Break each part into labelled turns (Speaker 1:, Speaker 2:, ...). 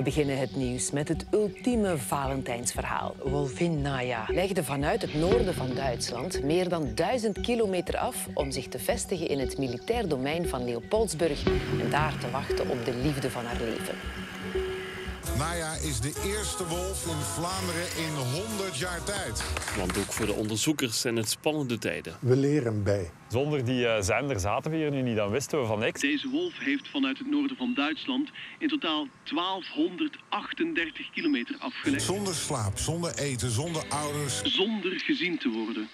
Speaker 1: We beginnen het nieuws met het ultieme Valentijnsverhaal. Wolfin Naya legde vanuit het noorden van Duitsland meer dan duizend kilometer af om zich te vestigen in het militair domein van Leopoldsburg en daar te wachten op de liefde van haar leven.
Speaker 2: Naya is de eerste wolf in Vlaanderen in 100 jaar tijd.
Speaker 3: Want ook voor de onderzoekers zijn het spannende tijden.
Speaker 4: We leren bij.
Speaker 5: Zonder die uh, zender zaten we hier nu niet, dan wisten we van niks.
Speaker 6: Deze wolf heeft vanuit het noorden van Duitsland in totaal 1238 kilometer afgelegd.
Speaker 2: Zonder slaap, zonder eten, zonder ouders.
Speaker 6: Zonder gezien te worden.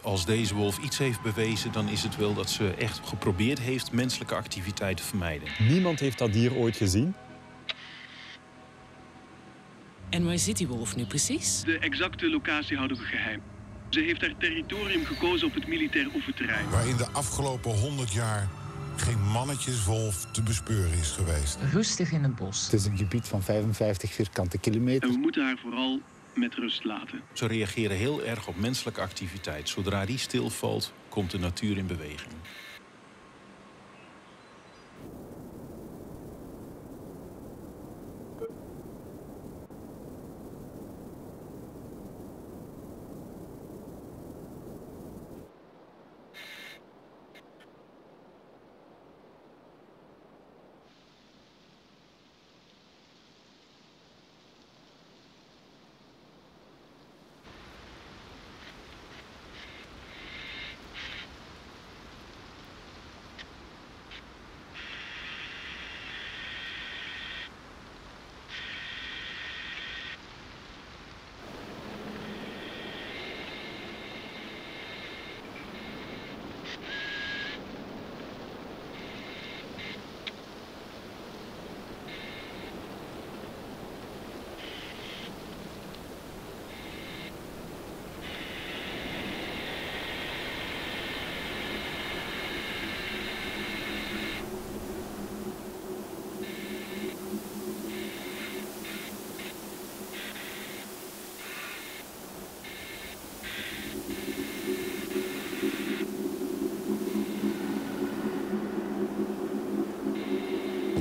Speaker 7: Als deze wolf iets heeft bewezen, dan is het wel dat ze echt geprobeerd heeft menselijke activiteit te vermijden.
Speaker 5: Niemand heeft dat dier ooit gezien.
Speaker 8: En waar zit die wolf nu precies?
Speaker 6: De exacte locatie houden we geheim. Ze heeft haar territorium gekozen op het militair oefenterrein.
Speaker 2: Waar in de afgelopen 100 jaar geen mannetjeswolf te bespeuren is geweest.
Speaker 8: Rustig in het bos.
Speaker 4: Het is een gebied van 55 vierkante kilometer.
Speaker 6: En we moeten haar vooral met rust laten.
Speaker 7: Ze reageren heel erg op menselijke activiteit. Zodra die stilvalt, komt de natuur in beweging.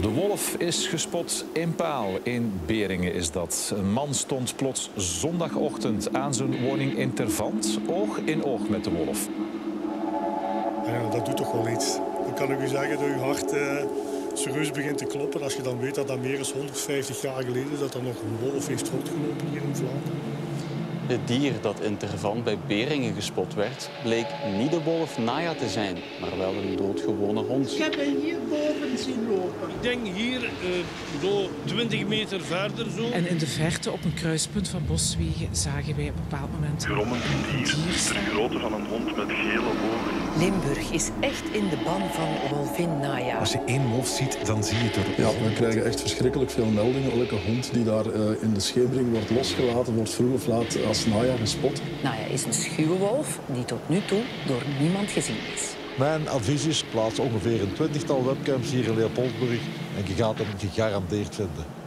Speaker 9: De wolf is gespot in Paal. In Beringen is dat. Een man stond plots zondagochtend aan zijn woning in Tervant, oog in oog met de wolf.
Speaker 10: Ja, dat doet toch wel iets. Dan kan ik u zeggen dat uw hart eh, serieus begint te kloppen als je dan weet dat dat meer dan 150 jaar geleden dat er nog een wolf heeft rondgelopen hier in Vlaanderen.
Speaker 11: Het dier dat in Tervan bij Beringen gespot werd, bleek niet de wolf Naya te zijn, maar wel een doodgewone hond.
Speaker 12: Ik heb hem hierboven zien lopen.
Speaker 13: Ik denk hier, uh, 20 meter verder zo.
Speaker 8: En in de verte op een kruispunt van boswegen zagen wij op een bepaald moment
Speaker 14: Grommend dier, ter grootte van een hond met gele ogen.
Speaker 1: Limburg is echt in de ban van Wolfin Naya.
Speaker 15: Als je één wolf ziet, dan zie je het er.
Speaker 16: Ja, we krijgen echt verschrikkelijk veel meldingen. Elke hond die daar uh, in de schemering wordt losgelaten, wordt vroeg of laat als Naya gespot.
Speaker 1: Naya is een schuwe wolf die tot nu toe door niemand gezien is.
Speaker 17: Mijn advies is, plaats ongeveer een twintigtal webcams hier in Leopoldsburg en je gaat hem gegarandeerd vinden.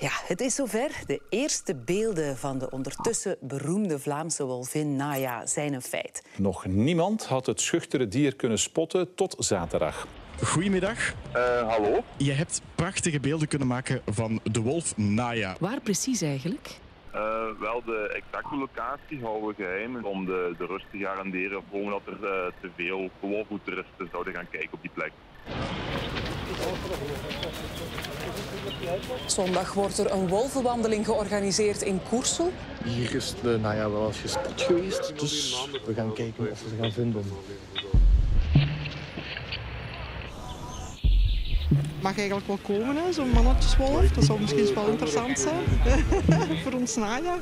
Speaker 1: Ja, het is zover. De eerste beelden van de ondertussen beroemde Vlaamse wolvin Naya zijn een feit.
Speaker 9: Nog niemand had het schuchtere dier kunnen spotten tot zaterdag.
Speaker 18: Goedemiddag.
Speaker 14: hallo?
Speaker 18: Je hebt prachtige beelden kunnen maken van de wolf Naya.
Speaker 8: Waar precies eigenlijk?
Speaker 14: Eh, wel, de exacte locatie houden we geheim om de, de rust te garanderen. Gewoon dat er eh, te veel wolfvoettoeristen zouden gaan kijken op die plek.
Speaker 19: Zondag wordt er een wolvenwandeling georganiseerd in Koersel.
Speaker 4: Hier is de Naya wel eens gespot geweest, dus we gaan kijken of we ze gaan vinden.
Speaker 12: Mag eigenlijk wel komen, hè? zo'n mannetjeswolf. Dat zou misschien wel interessant zijn voor ons najaar.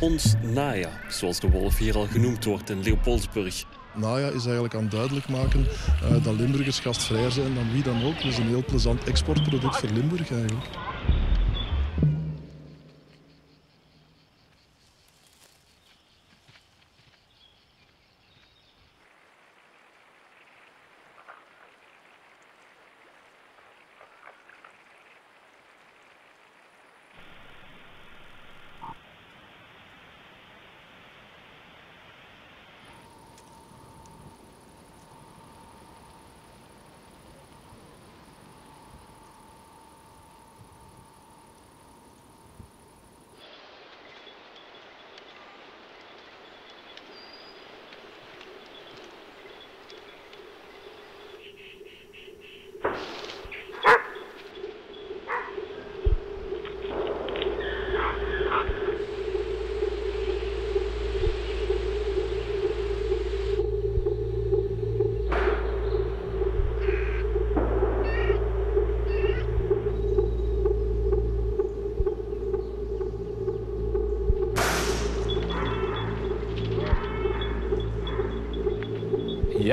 Speaker 3: Ons Naya, zoals de wolf hier al genoemd wordt in Leopoldsburg.
Speaker 16: Naya is eigenlijk aan duidelijk maken eh, dat Limburgers gastvrij zijn dan wie dan ook. Is een heel plezant exportproduct voor Limburg eigenlijk.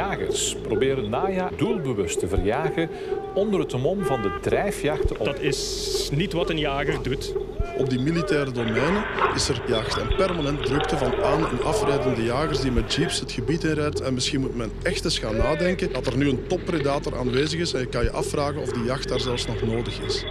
Speaker 9: Jagers proberen Naya doelbewust te verjagen onder het mom van de drijfjacht. Op...
Speaker 20: Dat is niet wat een jager doet.
Speaker 16: Op die militaire domeinen is er jacht en permanent drukte van aan- en afrijdende jagers die met jeeps het gebied inrijdt. En misschien moet men echt eens gaan nadenken dat er nu een toppredator aanwezig is en je kan je afvragen of die jacht daar zelfs nog nodig is.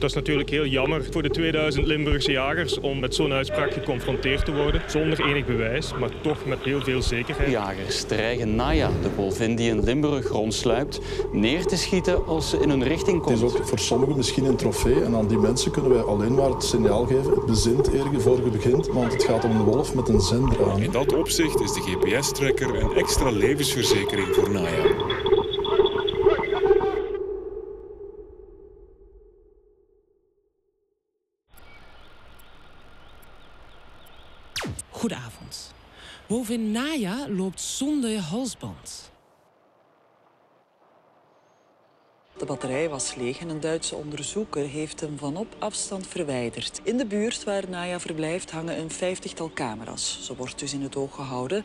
Speaker 20: Dat is natuurlijk heel jammer voor de 2000 Limburgse jagers om met zo'n uitspraak geconfronteerd te worden. Zonder enig bewijs, maar toch met heel veel zekerheid.
Speaker 11: Jagers dreigen Naya, de wolvin die in Limburg rondsluipt, neer te schieten als ze in hun richting komt.
Speaker 16: Het is ook voor sommigen misschien een trofee en aan die mensen kunnen wij alleen maar het signaal geven. Het bezint eer voor je begint, want het gaat om een wolf met een zender aan.
Speaker 21: In dat opzicht is de GPS-tracker een extra levensverzekering voor Naya.
Speaker 8: Wolvin Naya loopt zonder halsband.
Speaker 22: De batterij was leeg en een Duitse onderzoeker heeft hem van op afstand verwijderd. In de buurt waar Naya verblijft hangen een vijftigtal camera's. Ze wordt dus in het oog gehouden.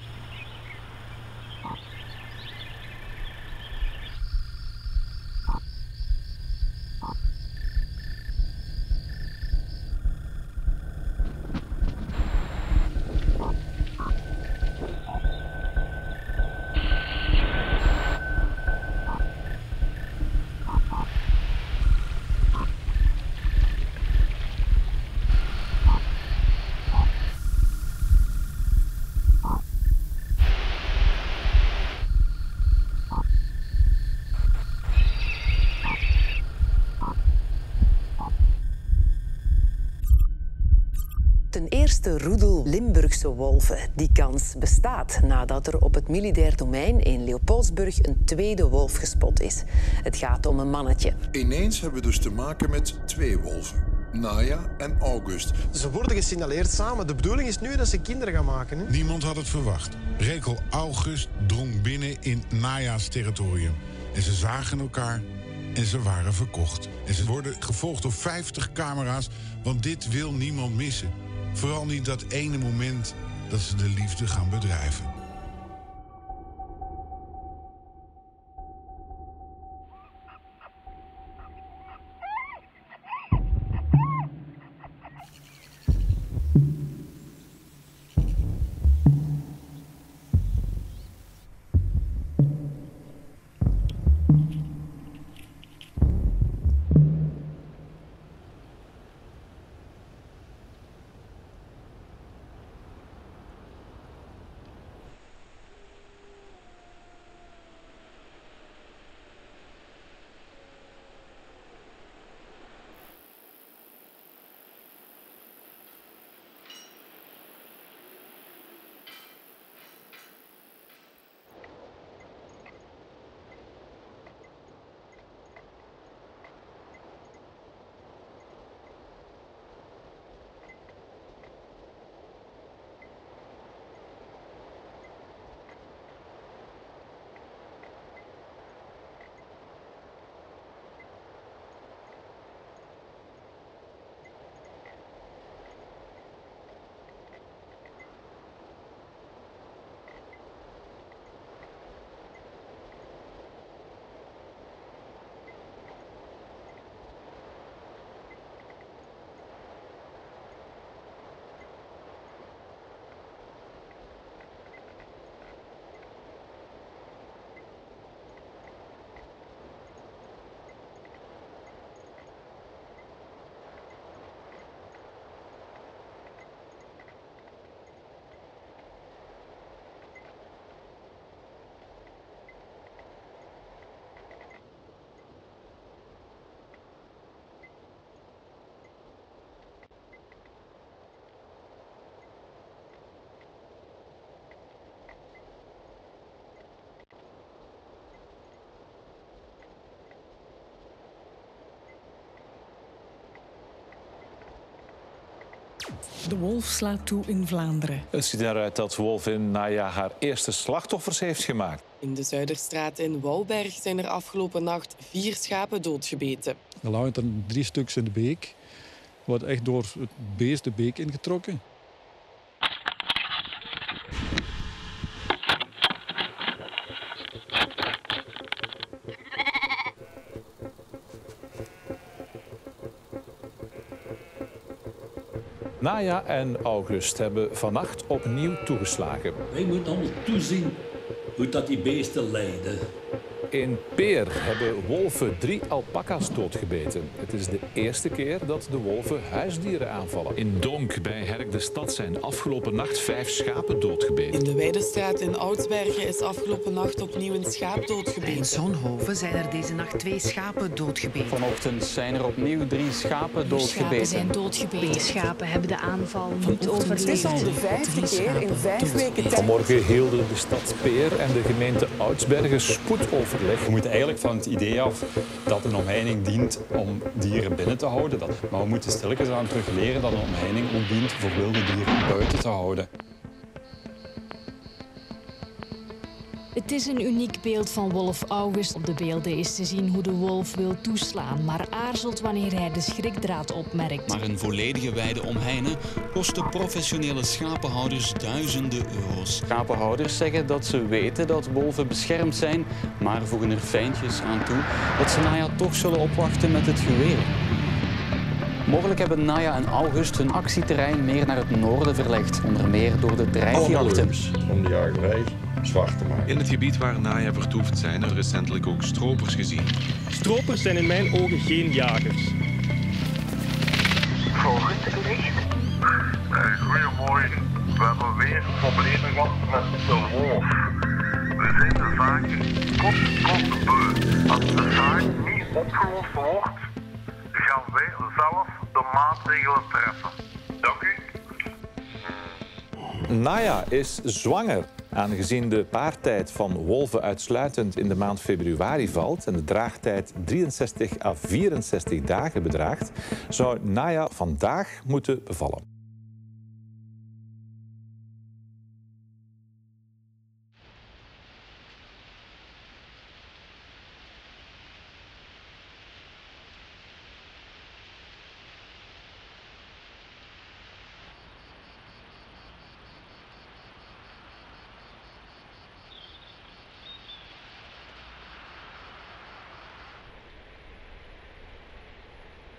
Speaker 1: Eerste roedel Limburgse wolven. Die kans bestaat nadat er op het militair domein in Leopoldsburg een tweede wolf gespot is. Het gaat om een mannetje.
Speaker 23: Ineens hebben we dus te maken met twee wolven. Naya en August.
Speaker 24: Ze worden gesignaleerd samen. De bedoeling is nu dat ze kinderen gaan maken. Hè?
Speaker 2: Niemand had het verwacht. Rekel August drong binnen in Naya's territorium. En ze zagen elkaar en ze waren verkocht. En ze worden gevolgd door 50 camera's, want dit wil niemand missen. Vooral niet dat ene moment dat ze de liefde gaan bedrijven.
Speaker 19: De wolf slaat toe in Vlaanderen.
Speaker 9: Het ziet eruit dat wolvin Naya haar eerste slachtoffers heeft gemaakt.
Speaker 25: In de Zuiderstraat in Wouwberg zijn er afgelopen nacht vier schapen doodgebeten.
Speaker 26: Er lagen er drie stuks in de beek. Wordt echt door het beest de beek ingetrokken.
Speaker 9: Naya en August hebben vannacht opnieuw toegeslagen.
Speaker 27: Wij moeten allemaal toezien hoe dat die beesten lijden.
Speaker 9: In Peer hebben wolven drie alpaca's doodgebeten. Het is de eerste keer dat de wolven huisdieren aanvallen. In Donk bij Herk de Stad zijn afgelopen nacht vijf schapen doodgebeten.
Speaker 25: In de Weidestraat in Oudsbergen is afgelopen nacht opnieuw een schaap doodgebeten.
Speaker 1: In Zonhoven zijn er deze nacht twee schapen doodgebeten.
Speaker 11: Vanochtend zijn er opnieuw drie schapen doodgebeten.
Speaker 28: zijn doodgebeten. Twee schapen hebben de aanval niet overleefd.
Speaker 25: Het is al de vijfde keer in vijf weken tijd.
Speaker 9: Vanmorgen hielden de stad Peer en de gemeente Oudsbergen spoedoverleg.
Speaker 11: We moeten eigenlijk van het idee af dat een omheining dient om dieren binnen te houden. Maar we moeten stilletjes aan terug leren dat een omheining ook dient voor wilde dieren buiten te houden.
Speaker 28: Het is een uniek beeld van Wolf August. Op de beelden is te zien hoe de wolf wil toeslaan, maar aarzelt wanneer hij de schrikdraad opmerkt.
Speaker 29: Maar een volledige weide omheinen kost de professionele schapenhouders duizenden euro's.
Speaker 11: Schapenhouders zeggen dat ze weten dat wolven beschermd zijn, maar voegen er fijntjes aan toe dat ze Naya toch zullen opwachten met het geweer. Mogelijk hebben Naya en August hun actieterrein meer naar het noorden verlegd, onder meer door de drijfjachten.
Speaker 30: Om de jagerij zwart te maken.
Speaker 21: In het gebied waar Naya vertoeft zijn er recentelijk ook stropers gezien.
Speaker 20: Stropers zijn in mijn ogen geen jagers.
Speaker 14: Volgend bericht. goedemorgen. We hebben weer problemen gehad met de wolf. We zijn de zaak kort, kort beu. Als de zaak niet opgelost wordt, gaan wij zelf de maatregelen treffen. Dank u.
Speaker 9: Naya is zwanger. Aangezien de paartijd van wolven uitsluitend in de maand februari valt en de draagtijd 63 à 64 dagen bedraagt, zou Naya vandaag moeten bevallen.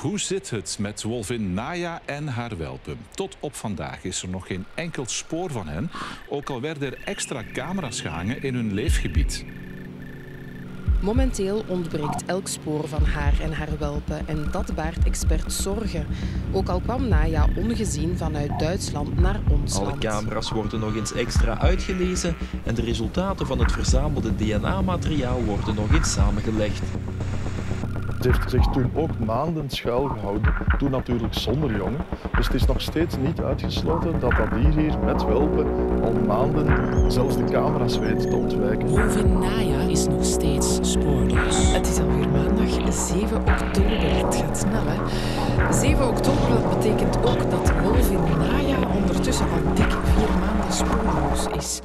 Speaker 9: Hoe zit het met wolvin Naya en haar welpen? Tot op vandaag is er nog geen enkel spoor van hen, ook al werden er extra camera's gehangen in hun leefgebied.
Speaker 25: Momenteel ontbreekt elk spoor van haar en haar welpen en dat baart experts zorgen. Ook al kwam Naya ongezien vanuit Duitsland naar ons
Speaker 31: Alle
Speaker 25: land.
Speaker 31: camera's worden nog eens extra uitgelezen en de resultaten van het verzamelde DNA-materiaal worden nog eens samengelegd.
Speaker 16: Heeft zich toen ook maanden schuilgehouden, toen natuurlijk zonder jongen. Dus het is nog steeds niet uitgesloten dat dat dier hier met welpen al maanden zelfs de camera's weet te ontwijken.
Speaker 8: Wolvin Naya is nog steeds spoorloos.
Speaker 25: Het is alweer maandag 7 oktober. Het gaat snel, hè? 7 oktober, dat betekent ook dat Wolvin Naya ondertussen al dik vier maanden spoorloos is.